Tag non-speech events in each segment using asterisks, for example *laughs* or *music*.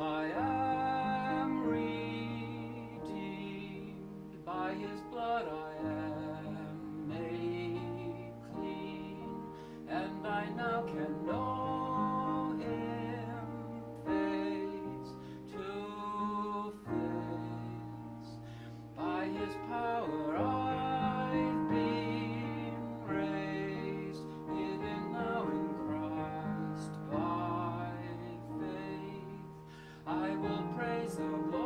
I am redeemed, by His blood I am I will praise the glory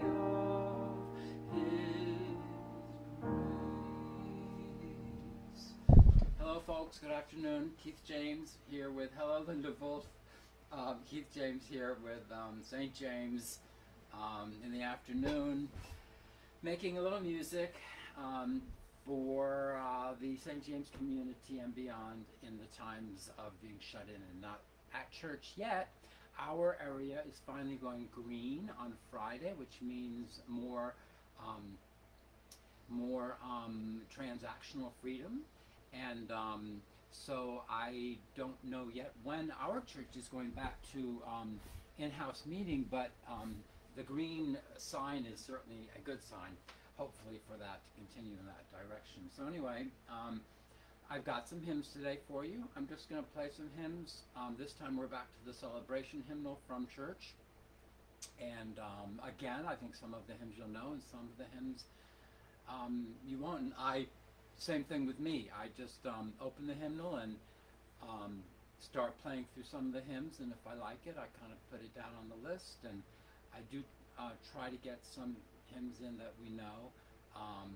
of His grace. Hello, folks. Good afternoon. Keith James here with Hello, Linda Wolf. Um, Keith James here with um, St. James um, in the afternoon, making a little music um, for uh, the St. James community and beyond in the times of being shut in and not at church yet. Our area is finally going green on Friday, which means more um, more um, transactional freedom. And um, so I don't know yet when our church is going back to um, in-house meeting, but um, the green sign is certainly a good sign, hopefully for that to continue in that direction. So anyway, um, I've got some hymns today for you. I'm just going to play some hymns. Um, this time we're back to the celebration hymnal from church. And um, again, I think some of the hymns you'll know, and some of the hymns um, you won't. And I, same thing with me. I just um, open the hymnal and um, start playing through some of the hymns, and if I like it, I kind of put it down on the list. And I do uh, try to get some hymns in that we know. Um,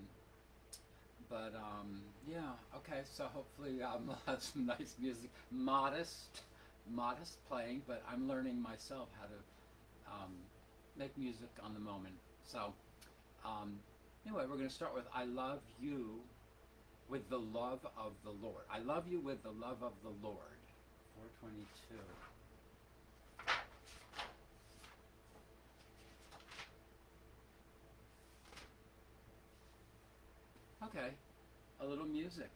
but um, yeah, okay. So hopefully um, *laughs* we'll have some nice music, modest, modest playing. But I'm learning myself how to um, make music on the moment. So um, anyway, we're going to start with "I Love You." With the love of the Lord. I love you with the love of the Lord. 422. Okay, a little music.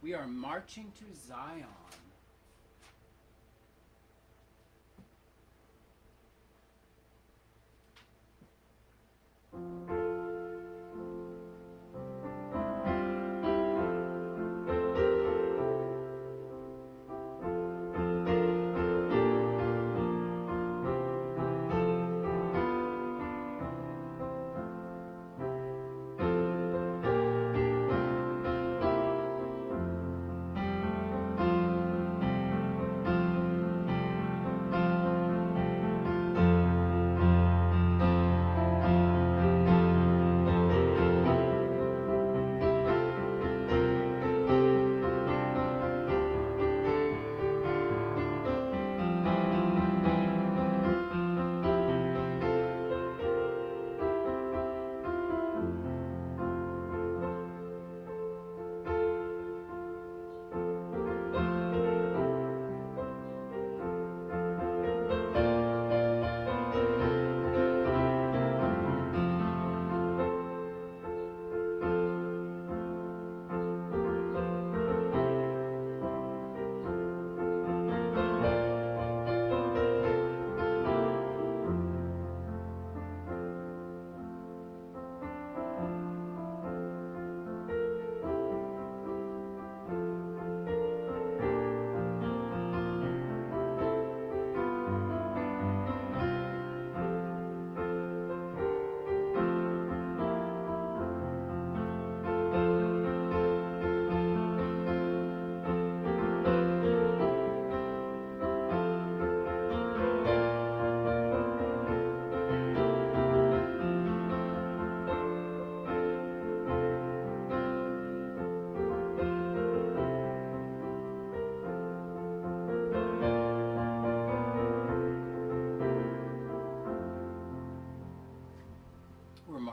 We are marching to Zion.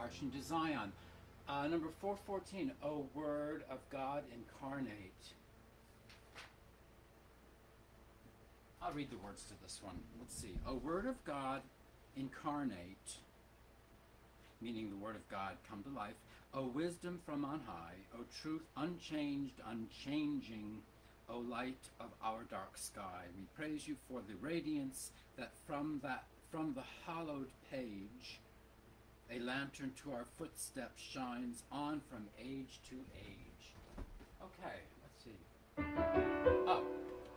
Marching to Zion. Uh, number 414, O Word of God incarnate. I'll read the words to this one. Let's see. O Word of God incarnate, meaning the Word of God come to life. O wisdom from on high, O truth unchanged, unchanging, O light of our dark sky. We praise you for the radiance that from that from the hallowed page a lantern to our footsteps shines on from age to age. Okay, let's see. Oh,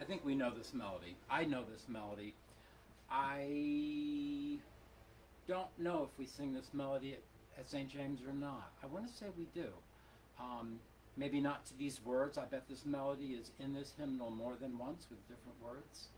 I think we know this melody. I know this melody. I don't know if we sing this melody at, at St. James or not. I want to say we do. Um, maybe not to these words. I bet this melody is in this hymnal more than once with different words.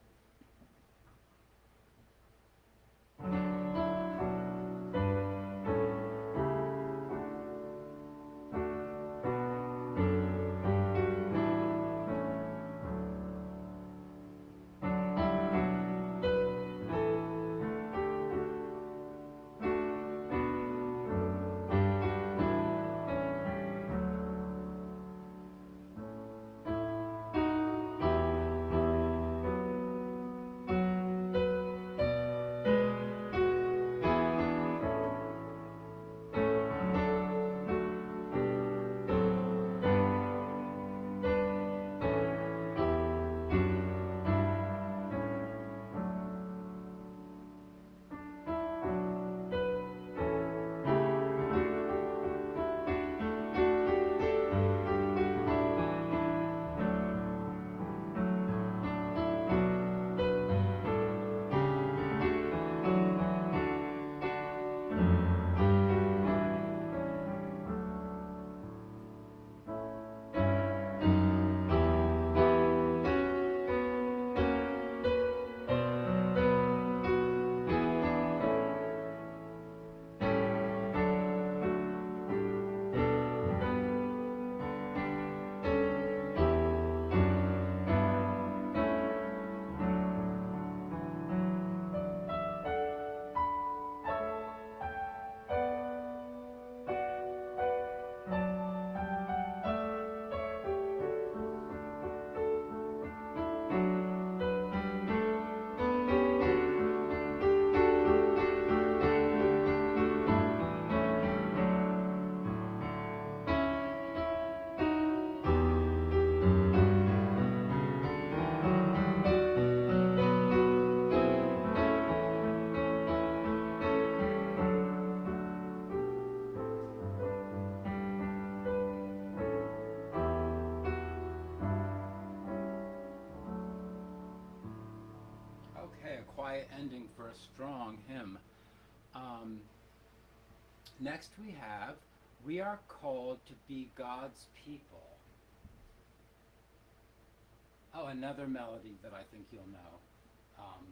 Quiet ending for a strong hymn. Um, next we have, we are called to be God's people. Oh, another melody that I think you'll know. Um,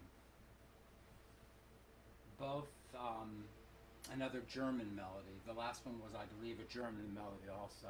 both um, another German melody. The last one was, I believe, a German melody also.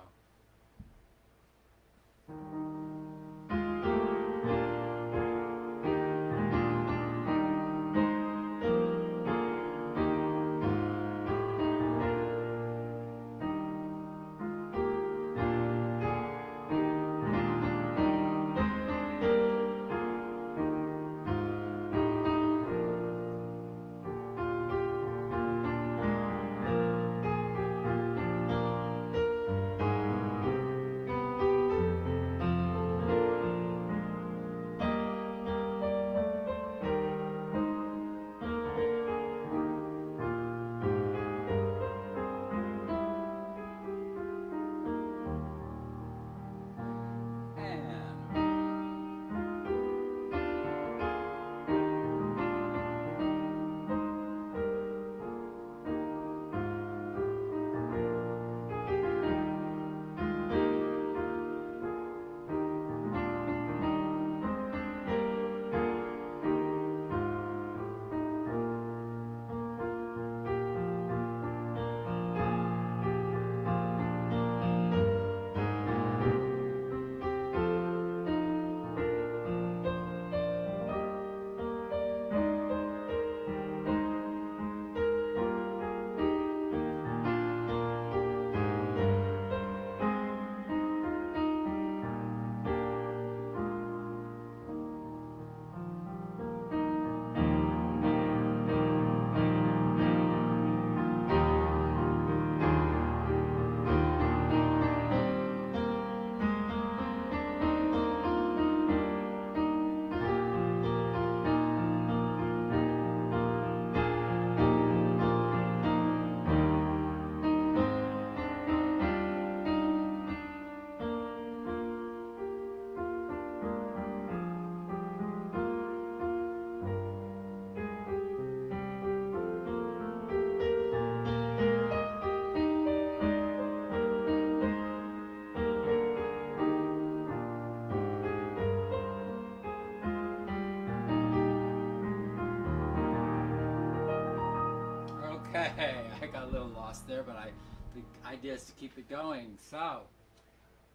Lost there, but I the idea is to keep it going. So,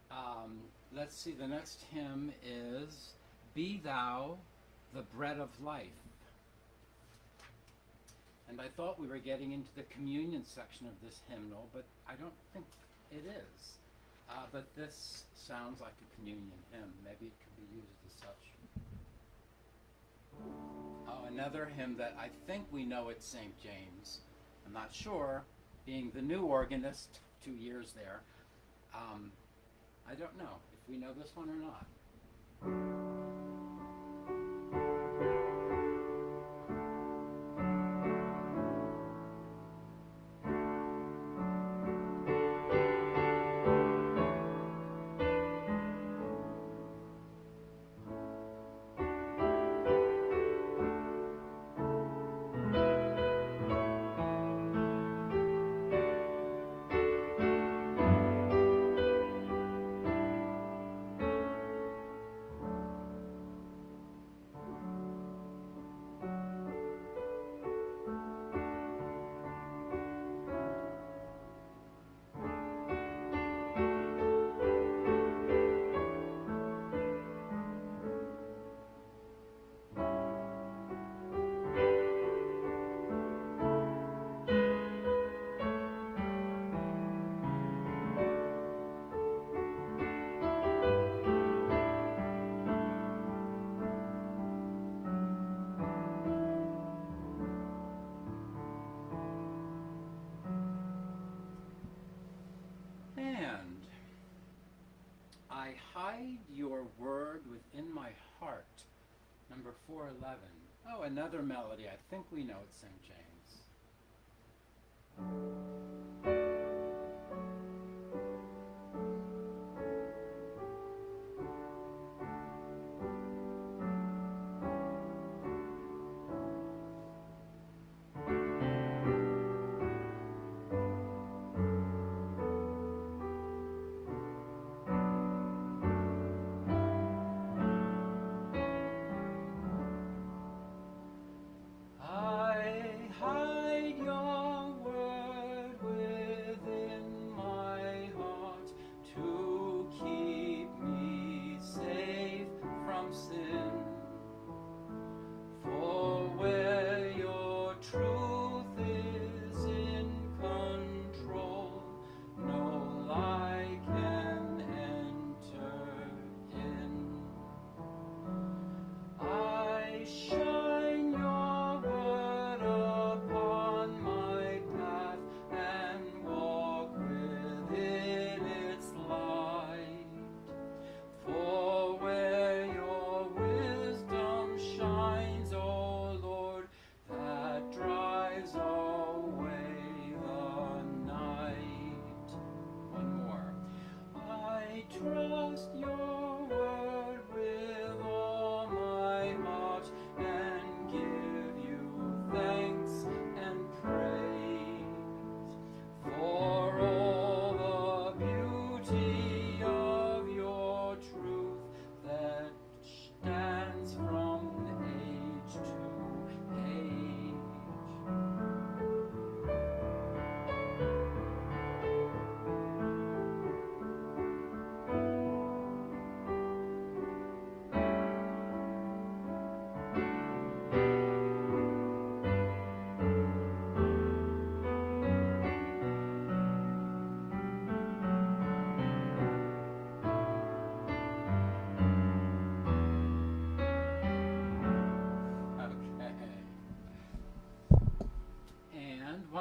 um, let's see. The next hymn is "Be Thou the Bread of Life," and I thought we were getting into the communion section of this hymnal, but I don't think it is. Uh, but this sounds like a communion hymn. Maybe it could be used as such. Oh, another hymn that I think we know at St. James. I'm not sure, being the new organist, two years there. Um, I don't know if we know this one or not. Hide your word within my heart. Number 411. Oh, another melody. I think we know it's St. James.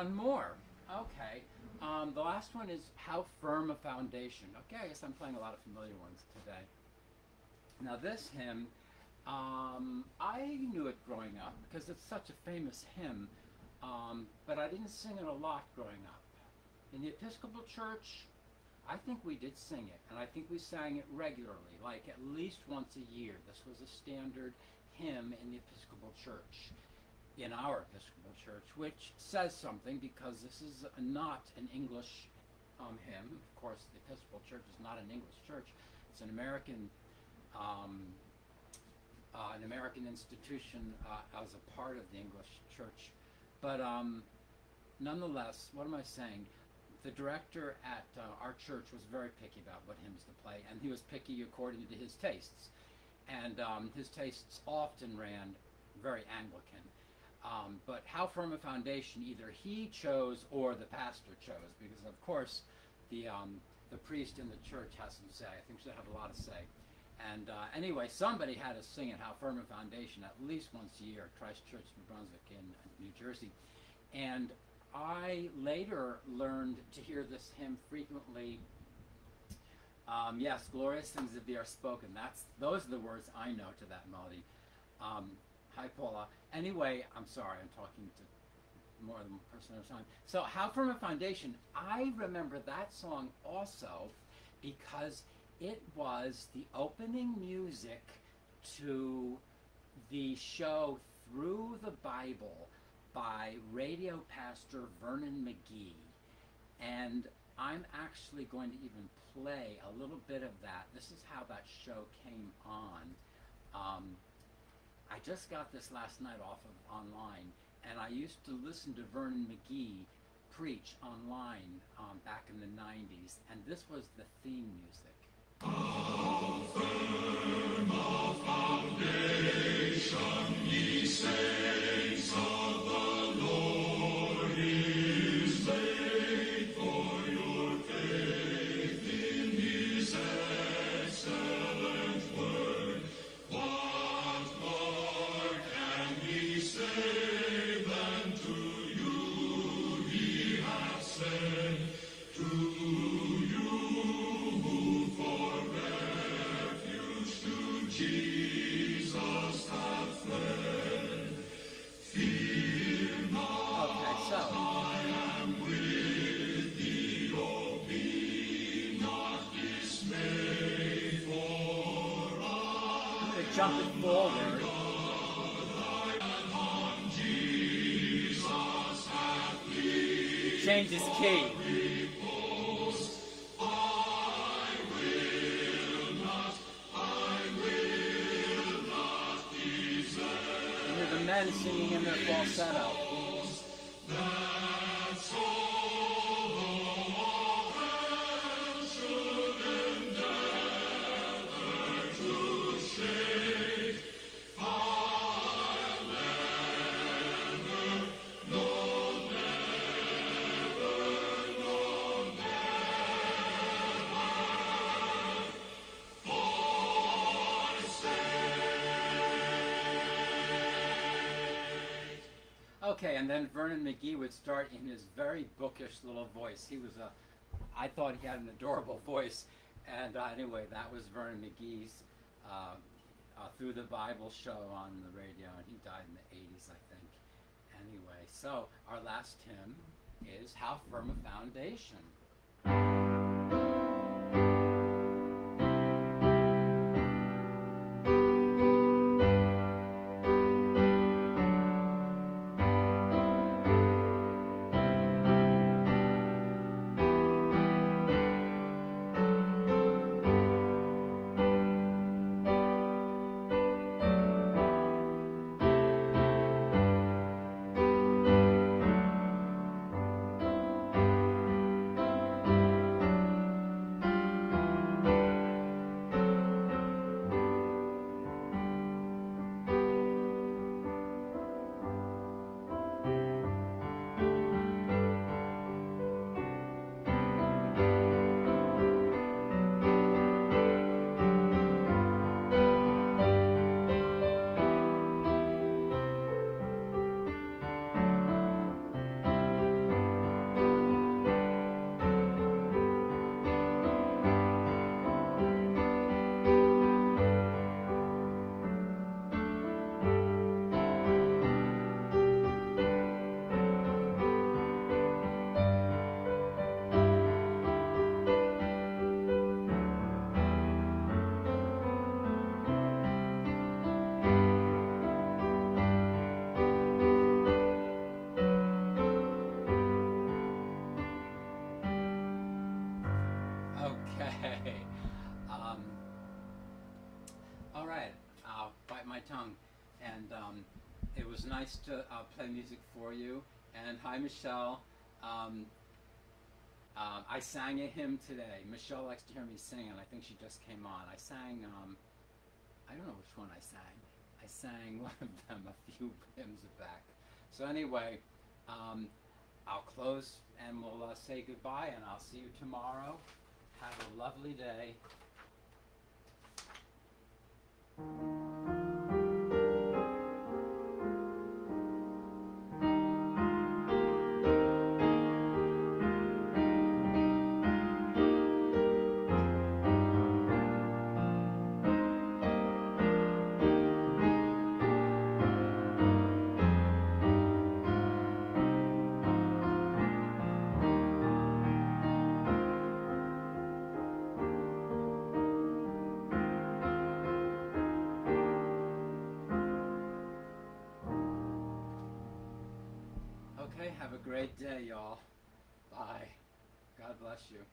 One more. Okay. Um, the last one is how firm a foundation. Okay, I guess I'm playing a lot of familiar ones today. Now this hymn, um, I knew it growing up because it's such a famous hymn, um, but I didn't sing it a lot growing up. In the Episcopal Church, I think we did sing it, and I think we sang it regularly, like at least once a year. This was a standard hymn in the Episcopal Church, in our Episcopal Church, which says something because this is not an English um, hymn. Of course, the Episcopal Church is not an English church; it's an American, um, uh, an American institution uh, as a part of the English Church. But um, nonetheless, what am I saying? the director at uh, our church was very picky about what hymns to play, and he was picky according to his tastes. And um, his tastes often ran very Anglican. Um, but How Firm a Foundation, either he chose or the pastor chose, because of course the, um, the priest in the church has some say. I think should have a lot of say. And uh, anyway, somebody had to sing it, How Firm a Foundation, at least once a year, Christ Church, New Brunswick in New Jersey. And I later learned to hear this hymn frequently. Um, yes, glorious things of thee are spoken. That's those are the words I know to that melody. Um, hi, Paula. Anyway, I'm sorry, I'm talking to more than one person at a time. So, how firm a foundation? I remember that song also because it was the opening music to the show Through the Bible by radio pastor Vernon McGee. And I'm actually going to even play a little bit of that. This is how that show came on. Um, I just got this last night off of online, and I used to listen to Vernon McGee preach online um, back in the 90s, and this was the theme music. Okay, Change his key. You hear the men singing in their falsetto. Vernon McGee would start in his very bookish little voice. He was a, I thought he had an adorable *laughs* voice. And uh, anyway, that was Vernon McGee's uh, uh, Through the Bible show on the radio, and he died in the 80s, I think. Anyway, so our last hymn is How Firm a Foundation. Nice to uh, play music for you. And hi, Michelle. Um, uh, I sang a hymn today. Michelle likes to hear me sing, and I think she just came on. I sang, um, I don't know which one I sang. I sang *laughs* one of them a few *laughs* hymns back. So, anyway, um, I'll close and we'll uh, say goodbye, and I'll see you tomorrow. Have a lovely day. Great day, y'all. Bye. God bless you.